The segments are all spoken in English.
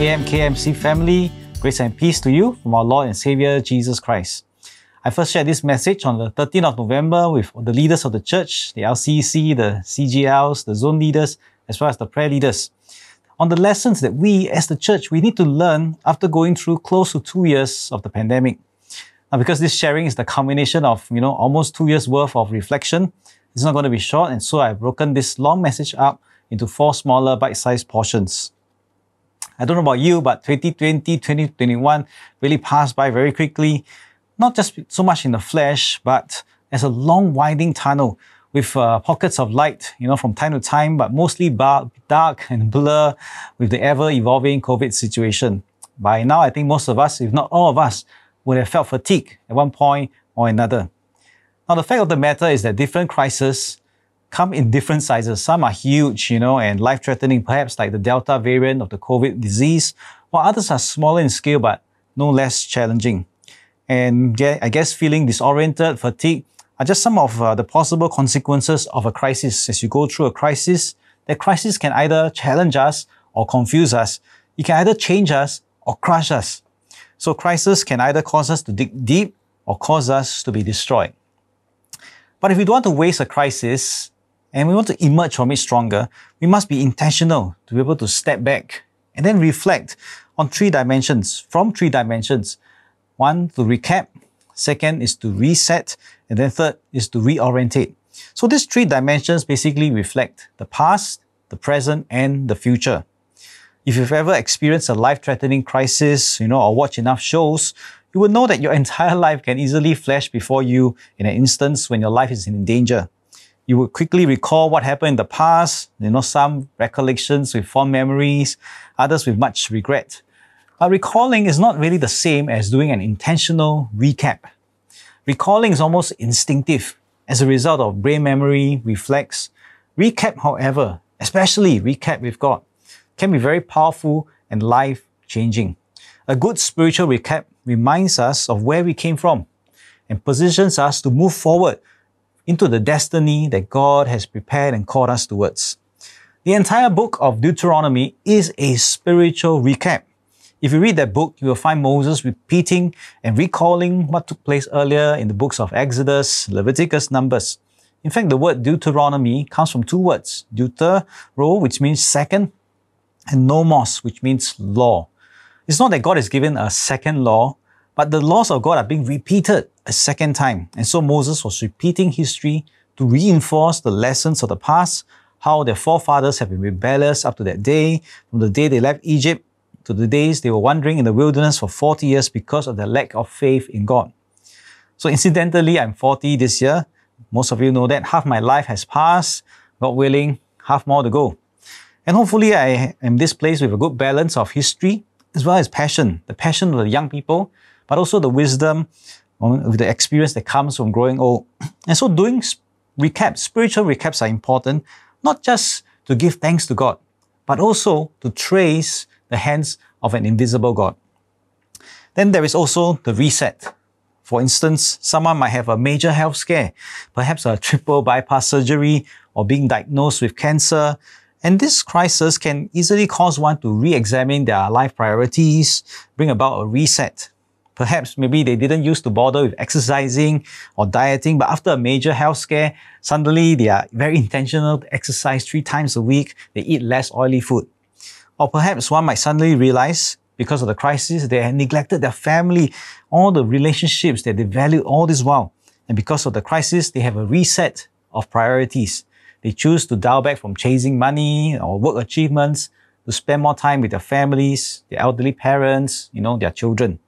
AMKMC family, grace and peace to you from our Lord and Savior Jesus Christ. I first shared this message on the 13th of November with the leaders of the church, the LCC, the CGLs, the zone leaders, as well as the prayer leaders, on the lessons that we as the church, we need to learn after going through close to two years of the pandemic. Now, because this sharing is the culmination of, you know, almost two years worth of reflection, it's not going to be short, and so I've broken this long message up into four smaller bite-sized portions. I don't know about you, but 2020, 2021 really passed by very quickly, not just so much in the flesh, but as a long winding tunnel with uh, pockets of light, you know, from time to time, but mostly dark and blur with the ever evolving COVID situation. By now, I think most of us, if not all of us, would have felt fatigue at one point or another. Now, the fact of the matter is that different crises come in different sizes. Some are huge, you know, and life-threatening, perhaps like the Delta variant of the COVID disease, while others are smaller in scale but no less challenging. And I guess feeling disoriented, fatigue, are just some of uh, the possible consequences of a crisis. As you go through a crisis, that crisis can either challenge us or confuse us. It can either change us or crush us. So crisis can either cause us to dig deep or cause us to be destroyed. But if we don't want to waste a crisis, and we want to emerge from it stronger, we must be intentional to be able to step back and then reflect on three dimensions, from three dimensions. One, to recap. Second is to reset. And then third is to reorientate. So these three dimensions basically reflect the past, the present, and the future. If you've ever experienced a life-threatening crisis, you know, or watch enough shows, you will know that your entire life can easily flash before you in an instance when your life is in danger you would quickly recall what happened in the past, you know, some recollections with fond memories, others with much regret. But recalling is not really the same as doing an intentional recap. Recalling is almost instinctive as a result of brain memory, reflex. Recap, however, especially recap with God, can be very powerful and life changing. A good spiritual recap reminds us of where we came from and positions us to move forward into the destiny that God has prepared and called us towards. The entire book of Deuteronomy is a spiritual recap. If you read that book, you will find Moses repeating and recalling what took place earlier in the books of Exodus, Leviticus, Numbers. In fact, the word Deuteronomy comes from two words, deutero, which means second, and nomos, which means law. It's not that God has given a second law, but the laws of God are being repeated a second time. And so Moses was repeating history to reinforce the lessons of the past, how their forefathers have been rebellious up to that day, from the day they left Egypt to the days they were wandering in the wilderness for 40 years because of their lack of faith in God. So incidentally, I'm 40 this year. Most of you know that half my life has passed. God willing, half more to go. And hopefully I am this place with a good balance of history as well as passion, the passion of the young people but also the wisdom with the experience that comes from growing old. And so doing recaps, spiritual recaps are important, not just to give thanks to God, but also to trace the hands of an invisible God. Then there is also the reset. For instance, someone might have a major health scare, perhaps a triple bypass surgery or being diagnosed with cancer. And this crisis can easily cause one to re-examine their life priorities, bring about a reset. Perhaps maybe they didn't used to bother with exercising or dieting, but after a major health scare, suddenly they are very intentional to exercise three times a week. They eat less oily food. Or perhaps one might suddenly realize because of the crisis, they neglected their family, all the relationships that they valued all this while. And because of the crisis, they have a reset of priorities. They choose to dial back from chasing money or work achievements to spend more time with their families, their elderly parents, you know, their children.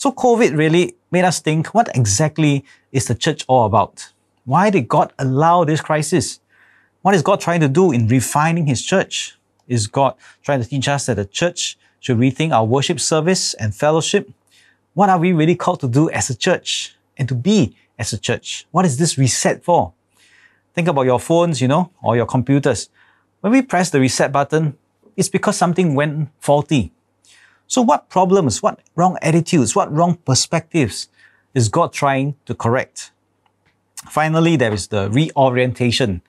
So COVID really made us think, what exactly is the church all about? Why did God allow this crisis? What is God trying to do in refining His church? Is God trying to teach us that the church should rethink our worship service and fellowship? What are we really called to do as a church and to be as a church? What is this reset for? Think about your phones, you know, or your computers. When we press the reset button, it's because something went faulty. So what problems, what wrong attitudes, what wrong perspectives is God trying to correct? Finally, there is the reorientation.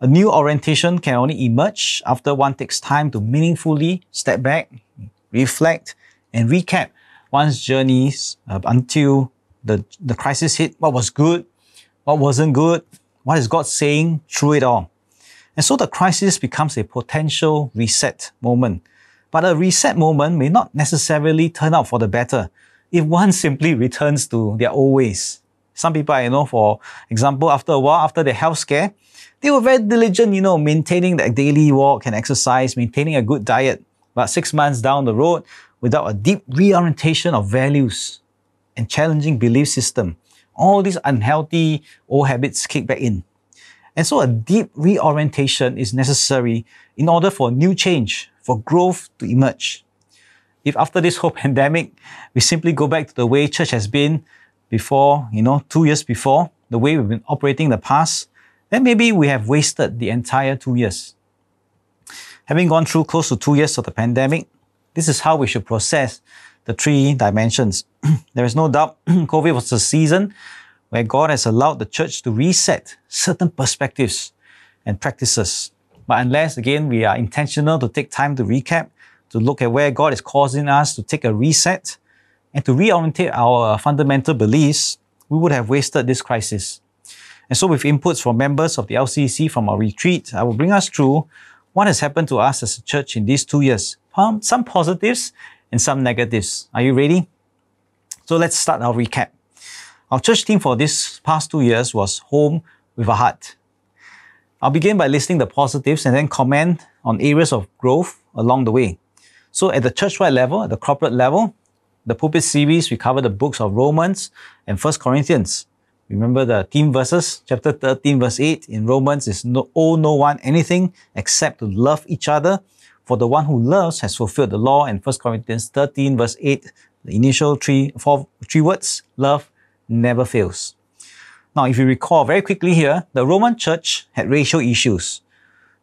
A new orientation can only emerge after one takes time to meaningfully step back, reflect, and recap one's journeys uh, until the, the crisis hit. What was good? What wasn't good? What is God saying through it all? And so the crisis becomes a potential reset moment. But a reset moment may not necessarily turn out for the better if one simply returns to their old ways. Some people I know, for example, after a while, after the health scare, they were very diligent, you know, maintaining their daily walk and exercise, maintaining a good diet. But six months down the road, without a deep reorientation of values and challenging belief system, all these unhealthy old habits kick back in. And so a deep reorientation is necessary in order for new change, for growth to emerge. If after this whole pandemic, we simply go back to the way church has been before, you know, two years before, the way we've been operating in the past, then maybe we have wasted the entire two years. Having gone through close to two years of the pandemic, this is how we should process the three dimensions. there is no doubt COVID was a season where God has allowed the church to reset certain perspectives and practices. But unless, again, we are intentional to take time to recap, to look at where God is causing us to take a reset, and to reorientate our fundamental beliefs, we would have wasted this crisis. And so, with inputs from members of the LCC from our retreat, I will bring us through what has happened to us as a church in these two years. Some positives and some negatives. Are you ready? So, let's start our recap. Our church theme for this past two years was Home with a Heart. I'll begin by listing the positives and then comment on areas of growth along the way. So, at the church-wide level, at the corporate level, the pulpit series, we cover the books of Romans and First Corinthians. Remember the theme verses? Chapter 13, verse 8 in Romans is no, owe no one anything except to love each other. For the one who loves has fulfilled the law. And First Corinthians 13, verse 8, the initial three, four, three words, love never fails. Now, if you recall very quickly here, the Roman church had racial issues,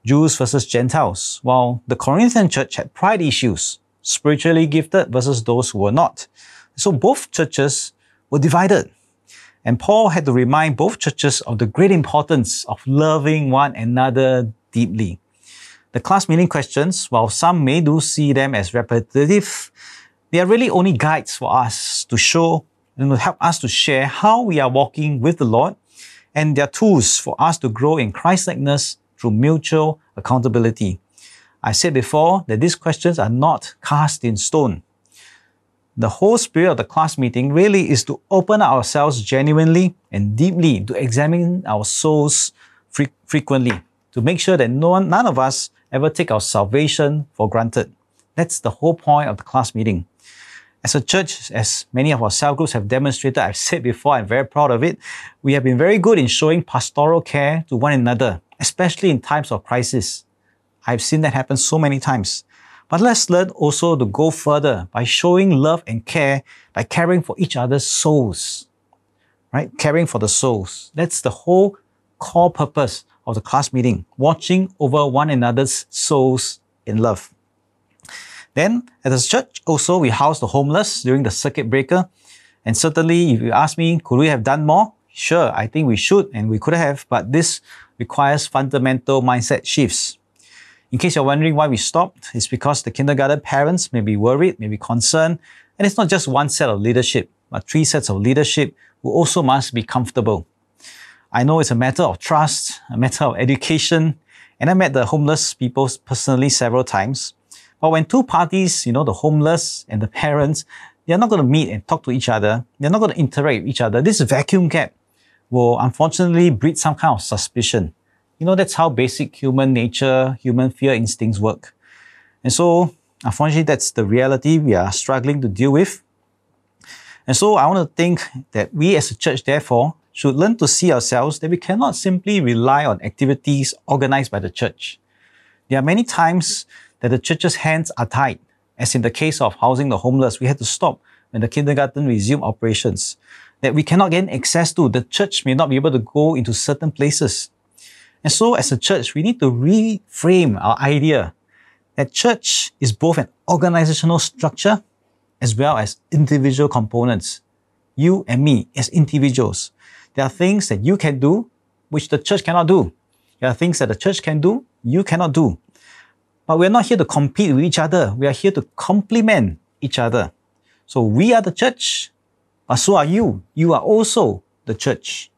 Jews versus Gentiles, while the Corinthian church had pride issues, spiritually gifted versus those who were not. So both churches were divided. And Paul had to remind both churches of the great importance of loving one another deeply. The class meeting questions, while some may do see them as repetitive, they are really only guides for us to show and to help us to share how we are walking with the Lord, and they are tools for us to grow in Christ-likeness through mutual accountability. I said before that these questions are not cast in stone. The whole spirit of the class meeting really is to open ourselves genuinely and deeply to examine our souls fre- frequently, to make sure that no one, none of us ever take our salvation for granted. That's the whole point of the class meeting. As a church, as many of our cell groups have demonstrated, I've said before, I'm very proud of it, we have been very good in showing pastoral care to one another, especially in times of crisis. I've seen that happen so many times. But let's learn also to go further by showing love and care by caring for each other's souls. Right? Caring for the souls. That's the whole core purpose of the class meeting, watching over one another's souls in love. Then, at the church, also, we house the homeless during the circuit breaker. And certainly, if you ask me, could we have done more? Sure, I think we should and we could have, but this requires fundamental mindset shifts. In case you're wondering why we stopped, it's because the kindergarten parents may be worried, may be concerned, and it's not just one set of leadership, but three sets of leadership who also must be comfortable. I know it's a matter of trust, a matter of education, and I met the homeless people personally several times. But when two parties, you know, the homeless and the parents, they're not going to meet and talk to each other, they're not going to interact with each other, this vacuum gap will unfortunately breed some kind of suspicion. You know, that's how basic human nature, human fear instincts work. And so, unfortunately, that's the reality we are struggling to deal with. And so, I want to think that we as a church, therefore, should learn to see ourselves that we cannot simply rely on activities organized by the church. There are many times that the church's hands are tied, as in the case of housing the homeless, we had to stop when the kindergarten resumed operations. That we cannot gain access to, the church may not be able to go into certain places. And so, as a church, we need to reframe our idea that church is both an organizational structure as well as individual components. You and me as individuals. There are things that you can do which the church cannot do. There are things that the church can do, you cannot do. But we're not here to compete with each other. We are here to complement each other. So we are the church, but so are you. You are also the church.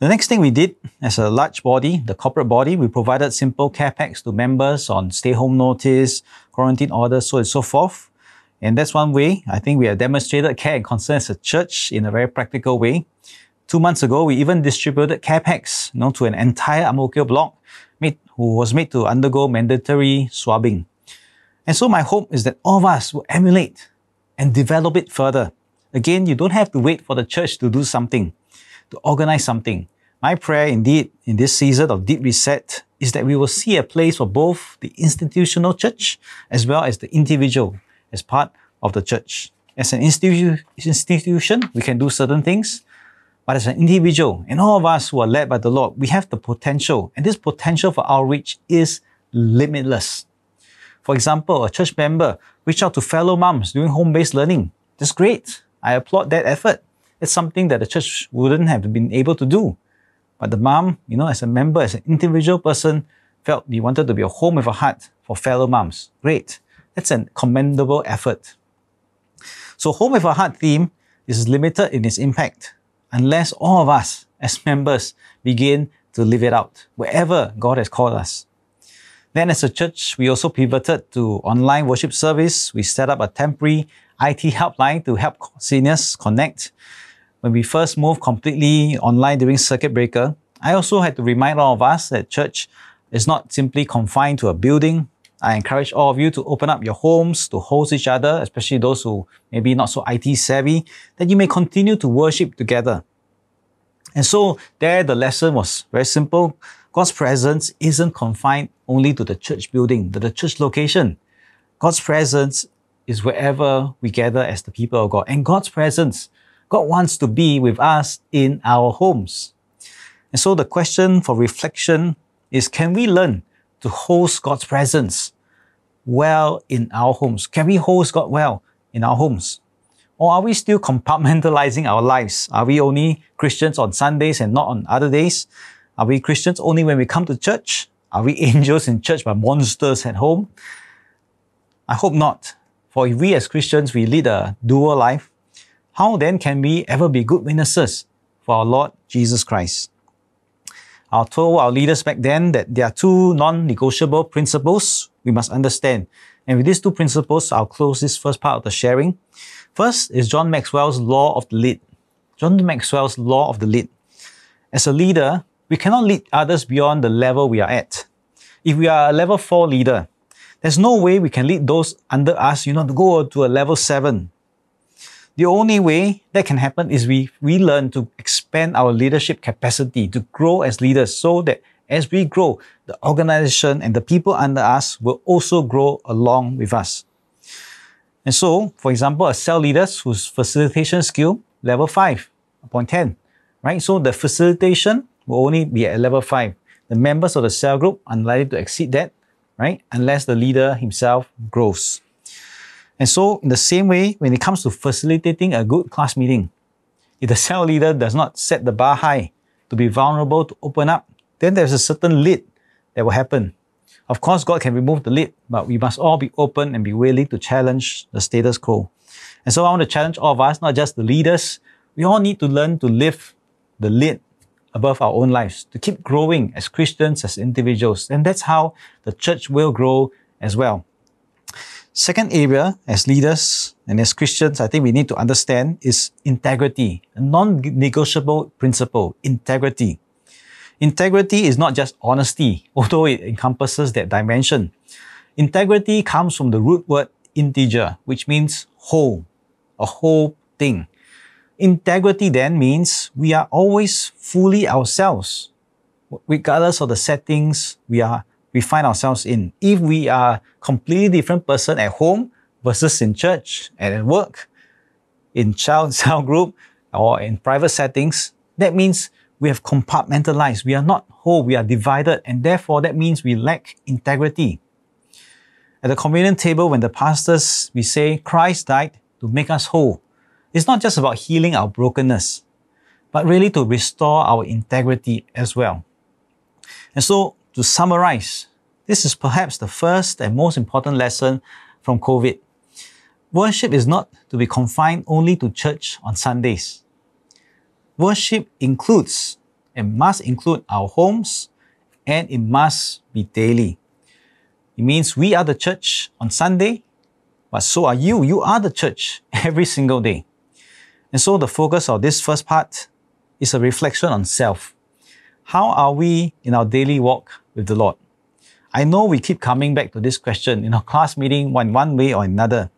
The next thing we did as a large body, the corporate body, we provided simple care packs to members on stay home notice, quarantine orders, so and so forth. And that's one way I think we have demonstrated care and concern as a church in a very practical way. Two months ago, we even distributed care packs you know, to an entire Ang Mo Kio block made, who was made to undergo mandatory swabbing. And so my hope is that all of us will emulate and develop it further. Again, you don't have to wait for the church to do something, to organize something. My prayer indeed in this season of deep reset is that we will see a place for both the institutional church as well as the individual as part of the church. As an institu- institution, we can do certain things, but as an individual, and all of us who are led by the Lord, we have the potential, and this potential for outreach is limitless. For example, a church member reached out to fellow moms doing home-based learning. That's great. I applaud that effort. It's something that the church wouldn't have been able to do. But the mom, you know, as a member, as an individual person, felt he wanted to be a home with a heart for fellow moms. Great. That's a commendable effort. So Home with a Heart theme is limited in its impact unless all of us as members begin to live it out wherever God has called us. Then as a church, we also pivoted to online worship service. We set up a temporary IT helpline to help seniors connect. When we first moved completely online during circuit breaker, I also had to remind all of us that church is not simply confined to a building. I encourage all of you to open up your homes to host each other, especially those who maybe not so IT savvy, that you may continue to worship together. And so there the lesson was very simple. God's presence isn't confined only to the church building, to the church location. God's presence is wherever we gather as the people of God. And God's presence, God wants to be with us in our homes. And so the question for reflection is can we learn to host God's presence well in our homes? Can we host God well in our homes? Or are we still compartmentalizing our lives? Are we only Christians on Sundays and not on other days? Are we Christians only when we come to church? Are we angels in church but monsters at home? I hope not. For if we as Christians, we lead a dual life, how then can we ever be good witnesses for our Lord Jesus Christ? I told our leaders back then that there are two non-negotiable principles we must understand. And with these two principles, I'll close this first part of the sharing. First is John Maxwell's law of the lid. John Maxwell's law of the lid. As a leader, we cannot lead others beyond the level we are at. If we are a level 4 leader, there's no way we can lead those under us, you know, to go to a level 7 the only way that can happen is we, we learn to expand our leadership capacity, to grow as leaders so that as we grow, the organization and the people under us will also grow along with us. And so, for example, a cell leader whose facilitation skill, level 5 upon 10, right? So the facilitation will only be at level 5. The members of the cell group are unlikely to exceed that, right? Unless the leader himself grows. And so, in the same way, when it comes to facilitating a good class meeting, if the cell leader does not set the bar high to be vulnerable to open up, then there's a certain lid that will happen. Of course, God can remove the lid, but we must all be open and be willing to challenge the status quo. And so I want to challenge all of us, not just the leaders. We all need to learn to lift the lid above our own lives, to keep growing as Christians, as individuals. And that's how the church will grow as well. Second area, as leaders and as Christians, I think we need to understand is integrity, a non-negotiable principle, integrity. Integrity is not just honesty, although it encompasses that dimension. Integrity comes from the root word integer, which means whole, a whole thing. Integrity then means we are always fully ourselves. Regardless of the settings we are we find ourselves in. If we are completely different person at home versus in church and at work, in child cell group or in private settings, that means we have compartmentalized. We are not whole, we are divided, and therefore that means we lack integrity. At the communion table, when the pastors, we say, Christ died to make us whole. It's not just about healing our brokenness, but really to restore our integrity as well. And so to summarize This is perhaps the first and most important lesson from COVID. Worship is not to be confined only to church on Sundays. Worship includes and must include our homes and it must be daily. It means we are the church on Sunday, but so are you. You are the church every single day. And so the focus of this first part is a reflection on self. How are we in our daily walk with the Lord? I know we keep coming back to this question in our class meeting one, one way or another,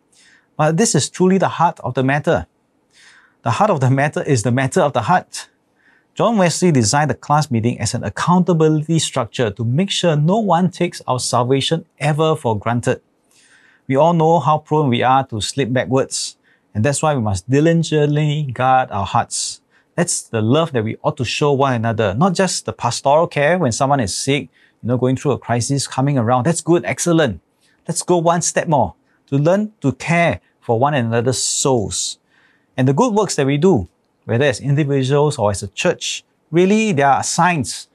but this is truly the heart of the matter. The heart of the matter is the matter of the heart. John Wesley designed the class meeting as an accountability structure to make sure no one takes our salvation ever for granted. We all know how prone we are to slip backwards, and that's why we must diligently guard our hearts. That's the love that we ought to show one another, not just the pastoral care when someone is sick, you know, going through a crisis, coming around. That's good, excellent. Let's go one step more to learn to care for one another's souls. And the good works that we do, whether as individuals or as a church, really there are signs,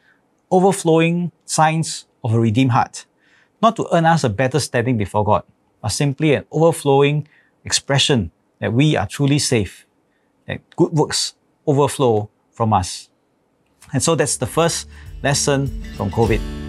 overflowing signs of a redeemed heart. Not to earn us a better standing before God, but simply an overflowing expression that we are truly safe, that good works overflow from us. And so that's the first lesson from COVID.